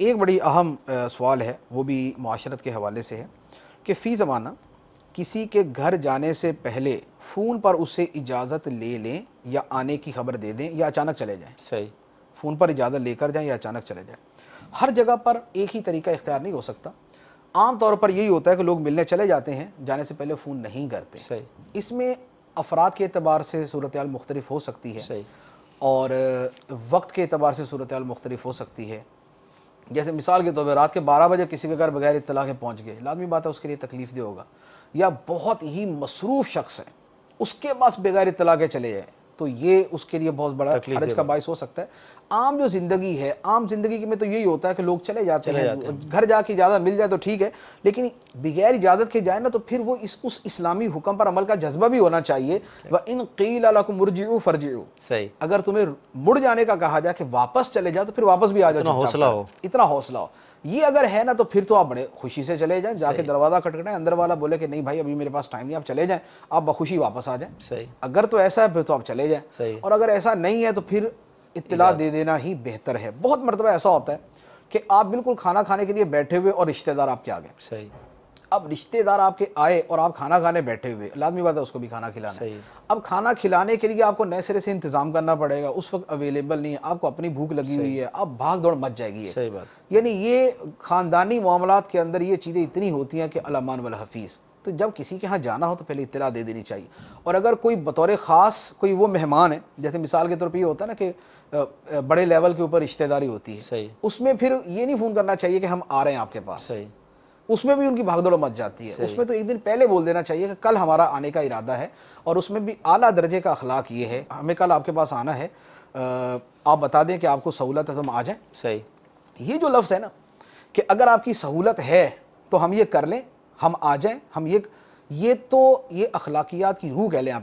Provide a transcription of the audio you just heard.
एक बड़ी अहम सवाल है वो भी माशरत के हवाले से है कि फ़ी ज़माना किसी के घर जाने से पहले फ़ोन पर उससे इजाज़त ले लें या आने की खबर दे दें या अचानक चले जाएँ। सही। फ़ोन पर इजाज़त लेकर जाएँ या अचानक चले जाएँ। हर जगह पर एक ही तरीका इख्तियार नहीं हो सकता। आम तौर पर यही होता है कि लोग मिलने चले जाते हैं जाने से पहले फ़ोन नहीं करते। इसमें अफराद के अतबार से सूरत मुख्तलिफ़ हो सकती है। और वक्त के अतबार से सूरत मुख्तलिफ़ हो सकती है। जैसे मिसाल के तौर पर रात के बारह बजे किसी के घर बगैर इतला के पहुँच गए, लाजमी बात है उसके लिए तकलीफ़ दे होगा। या बहुत ही मसरूफ़ शख्स है, उसके पास बगैर इतला के चले जाए। तो ये उसके लिए बहुत बड़ा हरज का बायस हो सकता है। आम जो ज़िंदगी है आम ज़िंदगी में तो यही होता है कि लोग चले जाते चले हैं जाते घर जाके इजाज़त मिल जाए तो ठीक है लेकिन बगैर इजाज़त के जाए ना तो फिर वो इस उस इस्लामी हुक्म पर अमल का जज्बा भी होना चाहिए। व इन कील मुरजियो फर्जियो सही। अगर तुम्हें मुड़ जाने का कहा जाए कि वापस चले जाओ तो फिर वापस भी आ जाओ हौसला हो। इतना हौसला हो। ये अगर है ना तो फिर तो आप बड़े खुशी से चले जाएँ जाके दरवाज़ा खटखटाएँ अंदर वाला बोले कि नहीं भाई अभी मेरे पास टाइम नहीं आप चले जाएँ आप बखुशी वापस आ जाएँ। सही। अगर तो ऐसा है फिर तो आप चले जाएँ। सही। और अगर ऐसा नहीं है तो फिर इतला दे देना ही बेहतर है। बहुत मरतबा ऐसा होता है कि आप बिल्कुल खाना खाने के लिए बैठे हुए और रिश्तेदार आपके आ गए सही। अब रिश्तेदार आपके आए और आप खाना खाने बैठे हुए लाजमी बात है उसको भी खाना खिलाना। है अब खाना खिलाने के लिए आपको नए सिरे से इंतज़ाम करना पड़ेगा उस वक्त अवेलेबल नहीं है आपको अपनी भूख लगी हुई है अब भाग दौड़ मच जाएगी सही बात। यानी ये ख़ानदानी मामला के अंदर ये चीज़ें इतनी होती हैं कि अलामान वाल हफीज़। तो जब किसी के यहाँ जाना हो तो पहले इतला दे देनी चाहिए। और अगर कोई बतौर ख़ास कोई वो मेहमान है जैसे मिसाल के तौर पर ये होता है ना कि बड़े लेवल के ऊपर रिश्तेदारी होती है उसमें फिर ये नहीं फ़ोन करना चाहिए कि हम आ रहे हैं आपके पास। सही। उसमें भी उनकी भागदौड़ मच जाती है। उसमें तो एक दिन पहले बोल देना चाहिए कि कल हमारा आने का इरादा है और उसमें भी आला दर्जे का अखलाक ये है। हमें कल आपके पास आना है। आप बता दें कि आपको सहूलत है तो हम आ जाएँ। सही। ये जो लफ्ज़ है ना कि अगर आपकी सहूलत है तो हम ये कर लें हम आ जाएँ हम ये ये तो ये अखलाकियात की रूह कह लें आप